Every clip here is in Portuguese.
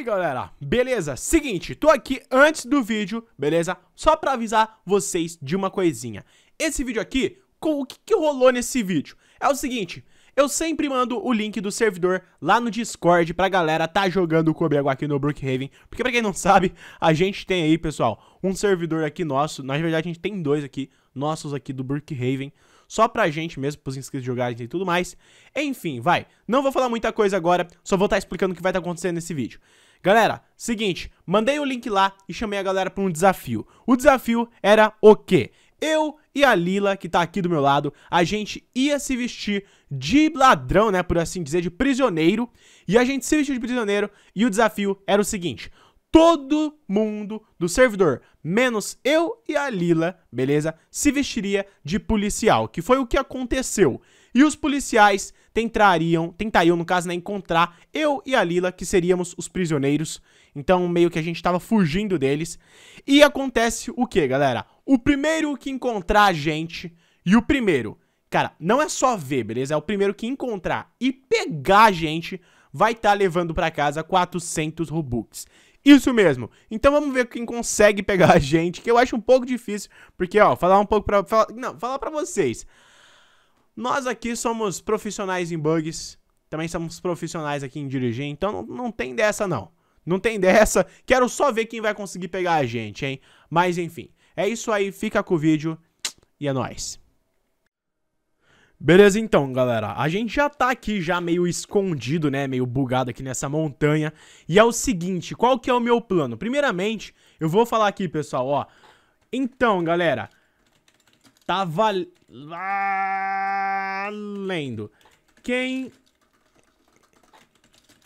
aí, galera? Beleza? Seguinte, tô aqui antes do vídeo, beleza? Só pra avisar vocês de uma coisinha. Esse vídeo aqui, o que, que rolou nesse vídeo? É o seguinte, eu sempre mando o link do servidor lá no Discord pra galera tá jogando o Água aqui no Brookhaven. Porque pra quem não sabe, a gente tem aí, pessoal, um servidor aqui nosso. Na verdade, a gente tem dois aqui, nossos aqui do Brookhaven. Só pra gente mesmo, pros inscritos jogarem e tudo mais. Enfim, vai. Não vou falar muita coisa agora, só vou estar tá explicando o que vai estar tá acontecendo nesse vídeo. Galera, seguinte, mandei o link lá e chamei a galera pra um desafio. O desafio era o quê? Eu e a Lila, que tá aqui do meu lado, a gente ia se vestir de ladrão, né, por assim dizer, de prisioneiro, e a gente se vestiu de prisioneiro, e o desafio era o seguinte, todo mundo do servidor, menos eu e a Lila, beleza, se vestiria de policial, que foi o que aconteceu. E os policiais tentariam, tentariam no caso, né, encontrar eu e a Lila, que seríamos os prisioneiros. Então, meio que a gente tava fugindo deles. E acontece o que, galera? O primeiro que encontrar a gente, e o primeiro, cara, não é só ver, beleza? É o primeiro que encontrar e pegar a gente, vai estar tá levando para casa 400 Robux. Isso mesmo. Então vamos ver quem consegue pegar a gente, que eu acho um pouco difícil, porque ó, falar um pouco falar, não, falar para vocês. Nós aqui somos profissionais em bugs, também somos profissionais aqui em dirigir, então não, não tem dessa não. Não tem dessa. Quero só ver quem vai conseguir pegar a gente, hein? Mas enfim, é isso aí, fica com o vídeo e é nóis. Beleza então, galera, a gente já tá aqui já meio escondido, né, meio bugado aqui nessa montanha, e é o seguinte, qual que é o meu plano? Primeiramente, eu vou falar aqui, pessoal, ó, então, galera, tá valendo, quem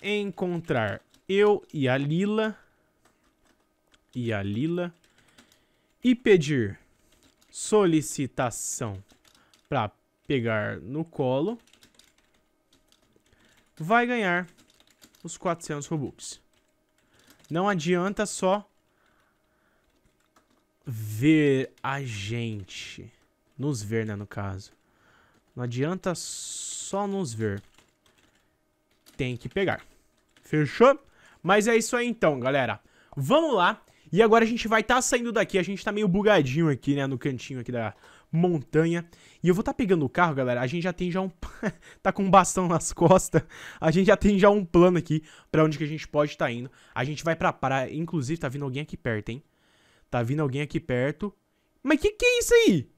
encontrar eu e a Lila, e a Lila, e pedir solicitação pra pegar no colo, vai ganhar os 400 Robux. Não adianta só ver a gente. Nos ver, né, no caso. Não adianta só nos ver. Tem que pegar. Fechou? Mas é isso aí então, galera. Vamos lá. E agora a gente vai estar tá saindo daqui. A gente tá meio bugadinho aqui, né, no cantinho aqui da, montanha. E eu vou estar tá pegando o carro, galera. A gente já tem já um... tá com um bastão nas costas. A gente já tem já um plano aqui pra onde que a gente pode estar tá indo. A gente vai pra praia. Inclusive, tá vindo alguém aqui perto, hein? Tá vindo alguém aqui perto. Mas que que é isso aí?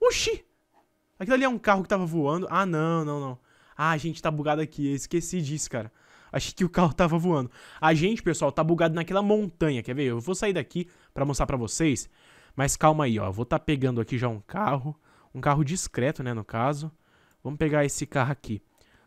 Oxi! Aquilo ali é um carro que tava voando. Ah, não, não, não. Ah, a gente tá bugado aqui. Eu esqueci disso, cara. Achei que o carro tava voando. A gente, pessoal, tá bugado naquela montanha. Quer ver? Eu vou sair daqui pra mostrar pra vocês. Mas calma aí, ó. Vou estar tá pegando aqui já um carro. Um carro discreto, né, no caso. Vamos pegar esse carro aqui.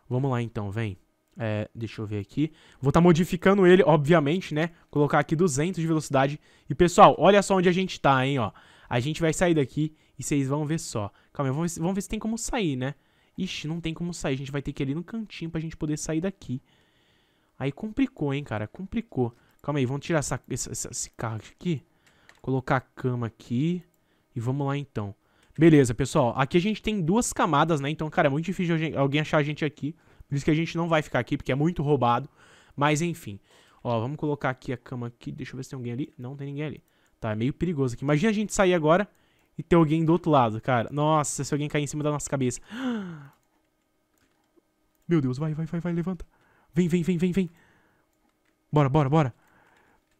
Vamos lá, então, vem. É, deixa eu ver aqui. Vou estar tá modificando ele, obviamente, né? Colocar aqui 200 de velocidade. E, pessoal, olha só onde a gente tá, hein, ó. A gente vai sair daqui e vocês vão ver só. Calma aí, vamos ver, vamos ver se tem como sair, né? Ixi, não tem como sair. A gente vai ter que ir ali no cantinho pra gente poder sair daqui. Aí complicou, hein, cara. Complicou. Calma aí, vamos tirar essa, esse, esse carro aqui. Colocar a cama aqui. E vamos lá então. Beleza, pessoal. Aqui a gente tem duas camadas, né? Então, cara, é muito difícil alguém achar a gente aqui. Por isso que a gente não vai ficar aqui, porque é muito roubado. Mas, enfim. Ó, vamos colocar aqui a cama aqui. Deixa eu ver se tem alguém ali. Não tem ninguém ali. Tá, é meio perigoso aqui. Imagina a gente sair agora e ter alguém do outro lado, cara. Nossa, se alguém cair em cima da nossa cabeça. Meu Deus, vai, vai, vai, vai, levanta. Vem, vem, vem, vem, vem. Bora, bora, bora.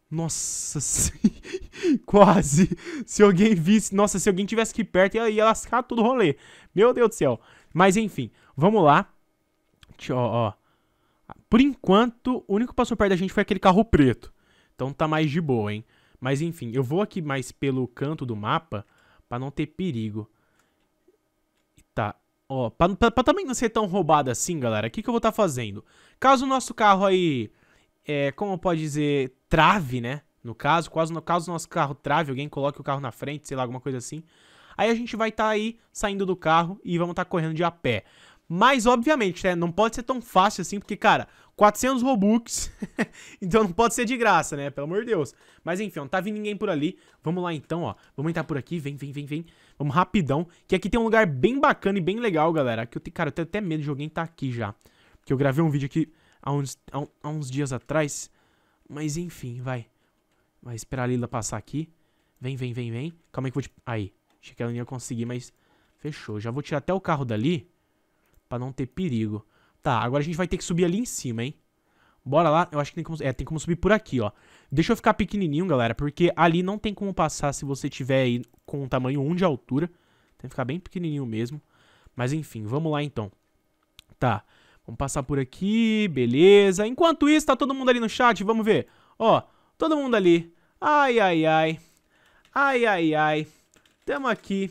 Nossa, quase. Se alguém visse... Nossa, se alguém tivesse aqui perto, ia, ia lascar todo o rolê. Meu Deus do céu. Mas, enfim, vamos lá. Ó, ó. Por enquanto, o único que passou perto da gente foi aquele carro preto. Então tá mais de boa, hein? Mas, enfim, eu vou aqui mais pelo canto do mapa pra não ter perigo. Tá. Ó, pra, pra, pra também não ser tão roubado assim, galera, o que, que eu vou estar tá fazendo? Caso o nosso carro aí é, como pode dizer, trave, né? No caso, caso, no caso nosso carro trave, alguém coloque o carro na frente, sei lá, alguma coisa assim. Aí a gente vai estar tá aí saindo do carro e vamos estar tá correndo de a pé. Mas, obviamente, né, não pode ser tão fácil assim, porque, cara, 400 Robux, então não pode ser de graça, né, pelo amor de Deus. Mas, enfim, não tá vindo ninguém por ali. Vamos lá, então, ó. Vamos entrar por aqui, vem, vem, vem, vem. Vamos rapidão, que aqui tem um lugar bem bacana e bem legal, galera. Que eu, cara, eu tenho até medo de alguém tá aqui já. Porque eu gravei um vídeo aqui há uns, há uns dias atrás. Mas enfim, vai. Vai esperar a Lila passar aqui. Vem, vem, vem, vem. Calma aí que eu vou te... Aí. Achei que ela não ia conseguir, mas... Fechou. Já vou tirar até o carro dali. Pra não ter perigo. Tá, agora a gente vai ter que subir ali em cima, hein? Bora lá. Eu acho que tem como... É, tem como subir por aqui, ó. Deixa eu ficar pequenininho, galera. Porque ali não tem como passar se você tiver aí com um tamanho 1 de altura. Tem que ficar bem pequenininho mesmo. Mas enfim, vamos lá então. Tá. Vamos passar por aqui, beleza. Enquanto isso, tá todo mundo ali no chat, vamos ver. Ó, todo mundo ali. Ai, ai, ai. Ai, ai, ai. Tamo aqui.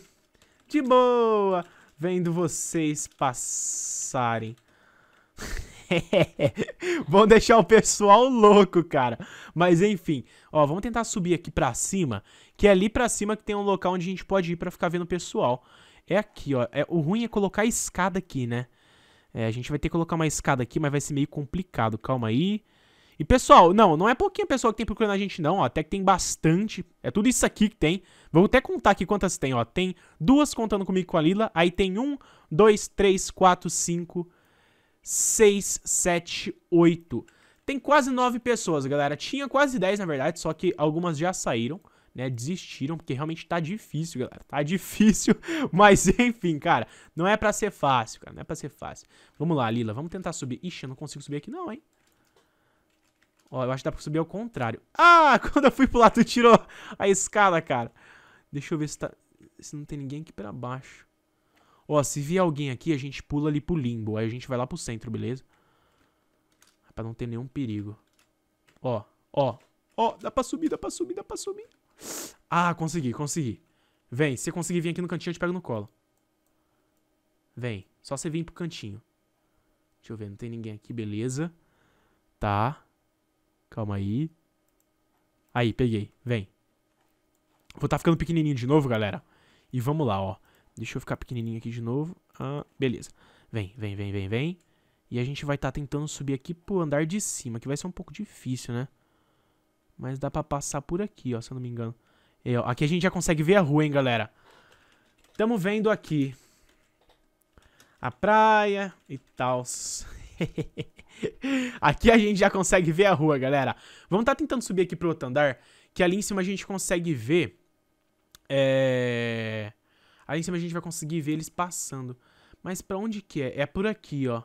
De boa. Vendo vocês passarem. Vão deixar o pessoal louco, cara. Mas enfim, ó, vamos tentar subir aqui pra cima, que é ali pra cima que tem um local onde a gente pode ir pra ficar vendo o pessoal. É aqui, ó. É, o ruim é colocar a escada aqui, né? É, a gente vai ter que colocar uma escada aqui, mas vai ser meio complicado. Calma aí. E pessoal, não, não é pouquinho pessoal que tem procurando a gente não, ó, até que tem bastante. É tudo isso aqui que tem. Vou até contar aqui quantas tem, ó. Tem duas contando comigo com a Lila, aí tem um, dois, três, quatro, cinco, seis, sete, oito. Tem quase nove pessoas, galera. Tinha quase dez, na verdade, só que algumas já saíram né, desistiram, porque realmente tá difícil, galera. Tá difícil, mas enfim, cara, não é pra ser fácil, cara, não é pra ser fácil. Vamos lá, Lila, vamos tentar subir. Ixi, eu não consigo subir aqui não, hein. Ó, eu acho que dá pra subir ao contrário. Ah, quando eu fui lado, tu tirou a escada, cara. Deixa eu ver se tá... Se não tem ninguém aqui pra baixo. Ó, se vier alguém aqui, a gente pula ali pro limbo. Aí a gente vai lá pro centro, beleza? Pra não ter nenhum perigo. Ó, ó, ó, dá pra subir, dá pra subir, dá pra subir. Ah, consegui, consegui. Vem, se você conseguir vir aqui no cantinho, eu te pego no colo. Vem, só você vir pro cantinho. Deixa eu ver, não tem ninguém aqui, beleza. Tá. Calma aí. Aí, peguei, vem. Vou estar tá ficando pequenininho de novo, galera. E vamos lá, ó. Deixa eu ficar pequenininho aqui de novo. Ah, beleza. Vem, vem, vem, vem, vem. E a gente vai estar tá tentando subir aqui pro andar de cima, que vai ser um pouco difícil, né? Mas dá pra passar por aqui, ó, se eu não me engano. E, ó, aqui a gente já consegue ver a rua, hein, galera. Tamo vendo aqui. A praia e tal. aqui a gente já consegue ver a rua, galera. Vamos tá tentando subir aqui pro outro andar. Que ali em cima a gente consegue ver... É... Ali em cima a gente vai conseguir ver eles passando. Mas pra onde que é? É por aqui, ó.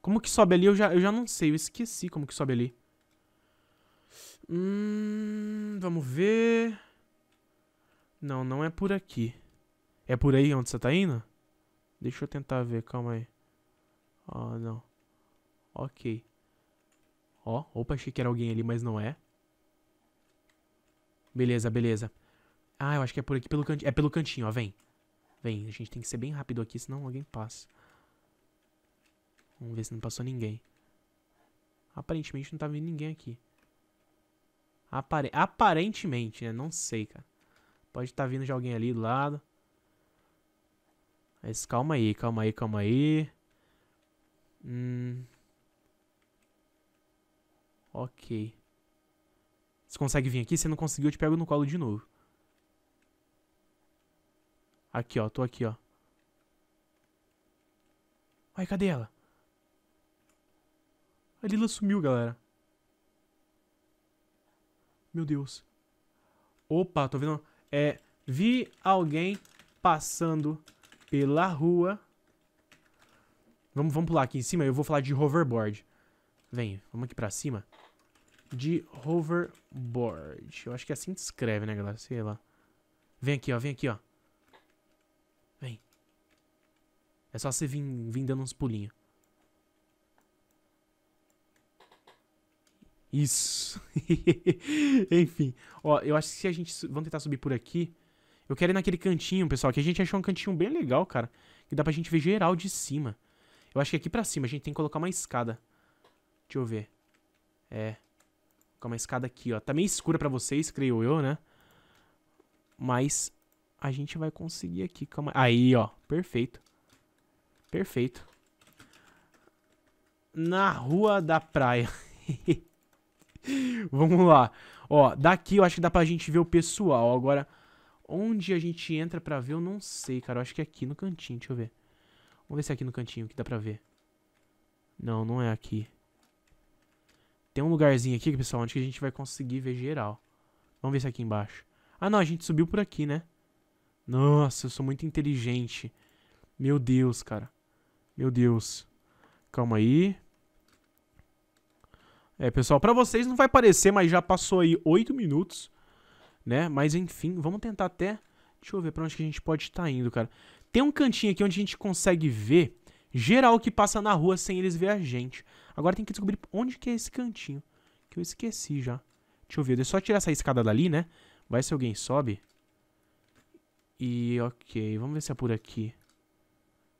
Como que sobe ali? Eu já, eu já não sei. Eu esqueci como que sobe ali. Hum, vamos ver. Não, não é por aqui. É por aí onde você tá indo? Deixa eu tentar ver, calma aí. Ah, oh, não. Ok. Ó, opa, achei que era alguém ali, mas não é. Beleza, beleza. Ah, eu acho que é por aqui, pelo cantinho. É pelo cantinho, ó, vem. Vem, a gente tem que ser bem rápido aqui, senão alguém passa. Vamos ver se não passou ninguém. Aparentemente não tá vindo ninguém aqui. Apare aparentemente, né? Não sei, cara. Pode estar tá vindo de alguém ali do lado. Mas calma aí, calma aí, calma aí. Hum. Ok. Você consegue vir aqui? Se não conseguiu, eu te pego no colo de novo. Aqui, ó. Tô aqui, ó. Ai, cadê ela? A Lila sumiu, galera. Meu Deus. Opa, tô vendo... É, vi alguém passando pela rua. Vamos, vamos pular aqui em cima. Eu vou falar de hoverboard. Vem, vamos aqui pra cima. De hoverboard. Eu acho que é assim que escreve, né, galera? Sei lá. Vem aqui, ó. Vem aqui, ó. Vem. É só você vir, vir dando uns pulinhos. Isso. Enfim. Ó, eu acho que se a gente... Vamos tentar subir por aqui. Eu quero ir naquele cantinho, pessoal, que a gente achou um cantinho bem legal, cara. Que dá pra gente ver geral de cima. Eu acho que aqui pra cima a gente tem que colocar uma escada. Deixa eu ver. É. Colocar uma escada aqui, ó. Tá meio escura pra vocês, creio eu, né? Mas a gente vai conseguir aqui. Calma aí, ó. Perfeito. Perfeito. Na rua da praia. Vamos lá. Ó, daqui eu acho que dá pra gente ver o pessoal. Agora, onde a gente entra pra ver, eu não sei, cara. Eu acho que é aqui no cantinho, deixa eu ver. Vamos ver se é aqui no cantinho que dá pra ver. Não, não é aqui. Tem um lugarzinho aqui, pessoal, onde a gente vai conseguir ver geral. Vamos ver se é aqui embaixo. Ah, não, a gente subiu por aqui, né? Nossa, eu sou muito inteligente. Meu Deus, cara. Meu Deus. Calma aí. É, pessoal, pra vocês não vai parecer, mas já passou aí 8 minutos, né? Mas enfim, vamos tentar até... Deixa eu ver pra onde que a gente pode estar tá indo, cara. Tem um cantinho aqui onde a gente consegue ver geral que passa na rua sem eles ver a gente. Agora tem que descobrir onde que é esse cantinho, que eu esqueci já. Deixa eu ver, deixa só tirar essa escada dali, né? Vai se alguém sobe. E ok, vamos ver se é por aqui.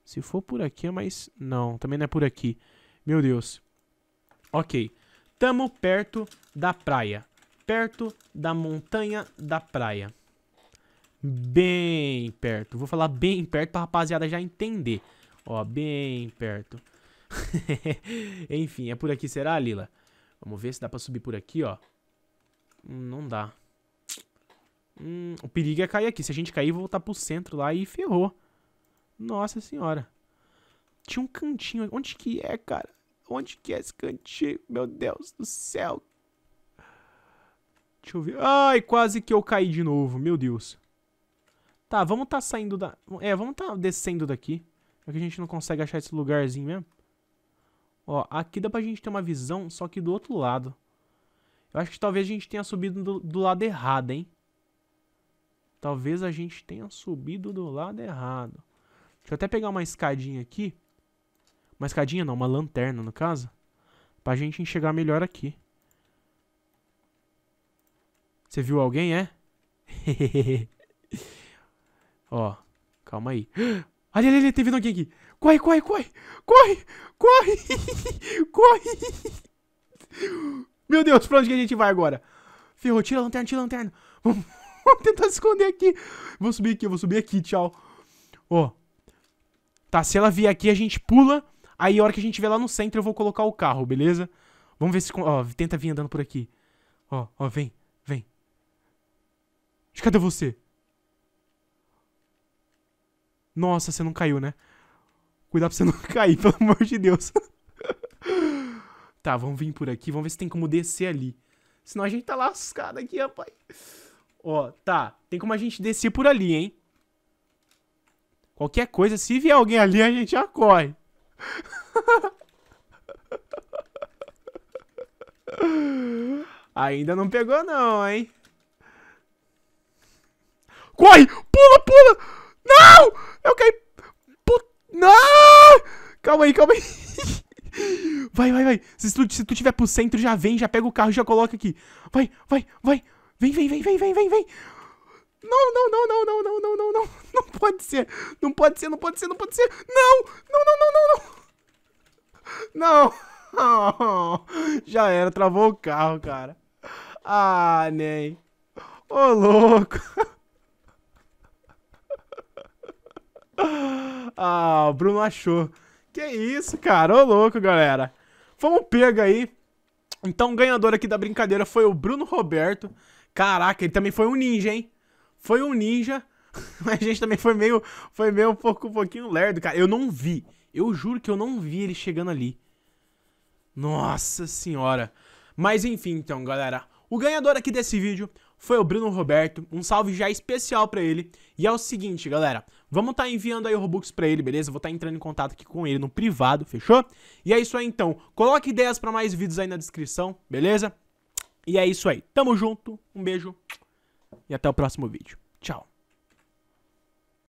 Se for por aqui é mais... Não, também não é por aqui. Meu Deus. Ok, tamo perto da praia. Perto da montanha da praia. Bem perto. Vou falar bem perto pra rapaziada já entender. Ó, bem perto. Enfim, é por aqui, será, Lila? Vamos ver se dá pra subir por aqui, ó. Hum, não dá. Hum, o perigo é cair aqui. Se a gente cair, voltar pro centro lá e ferrou. Nossa senhora. Tinha um cantinho. Onde que é, cara? Onde que é esse cantinho? Meu Deus do céu. Deixa eu ver. Ai, quase que eu caí de novo. Meu Deus. Tá, vamos tá saindo da... É, vamos tá descendo daqui. Que a gente não consegue achar esse lugarzinho mesmo. Ó, aqui dá pra gente ter uma visão, só que do outro lado. Eu acho que talvez a gente tenha subido do, do lado errado, hein? Talvez a gente tenha subido do lado errado. Deixa eu até pegar uma escadinha aqui. Uma escadinha não, uma lanterna no caso. Pra gente enxergar melhor aqui. Você viu alguém, é? Ó, calma aí. Ali, ali, ali, tem alguém aqui. Corre, corre, corre. Corre, corre. corre. Meu Deus, pra onde que a gente vai agora? Ferrou, tira a lanterna, tira a lanterna. Vamos, tentar se esconder aqui. Vou subir aqui, vou subir aqui, tchau. Ó. Tá, se ela vier aqui, a gente pula. Aí, a hora que a gente estiver lá no centro, eu vou colocar o carro, beleza? Vamos ver se... Ó, tenta vir andando por aqui. Ó, ó, vem, vem. Cadê você? Nossa, você não caiu, né? Cuidado pra você não cair, pelo amor de Deus. tá, vamos vir por aqui. Vamos ver se tem como descer ali. Senão a gente tá lascado aqui, rapaz. Ó, tá. Tem como a gente descer por ali, hein? Qualquer coisa, se vier alguém ali, a gente já corre. Ainda não pegou não, hein? Corre! Pula, pula! Não! Eu caí. Put... Não! Calma aí, calma aí. Vai, vai, vai. Se tu, se tu tiver pro centro, já vem, já pega o carro e já coloca aqui. Vai, vai, vai. Vem, vem, vem, vem, vem, vem, vem. Não, não, não, não, não, não, não, não, não. Não pode ser. Não pode ser, não pode ser, não pode ser. Não! Não, não, não, não, não. Não. Já era, travou o carro, cara. Ah, nem. Ô, louco. Ah, o Bruno achou. Que isso, cara. Ô, louco, galera. Vamos pega aí. Então, o ganhador aqui da brincadeira foi o Bruno Roberto. Caraca, ele também foi um ninja, hein? Foi um ninja. Mas a gente também foi meio, foi meio um, pouco, um pouquinho lerdo, cara. Eu não vi. Eu juro que eu não vi ele chegando ali. Nossa senhora. Mas enfim, então, galera. O ganhador aqui desse vídeo foi o Bruno Roberto. Um salve já especial pra ele. E é o seguinte, galera. Vamos estar tá enviando aí o Robux pra ele, beleza? Vou estar tá entrando em contato aqui com ele no privado, fechou? E é isso aí, então. Coloque ideias pra mais vídeos aí na descrição, beleza? E é isso aí. Tamo junto. Um beijo. E até o próximo vídeo. Tchau.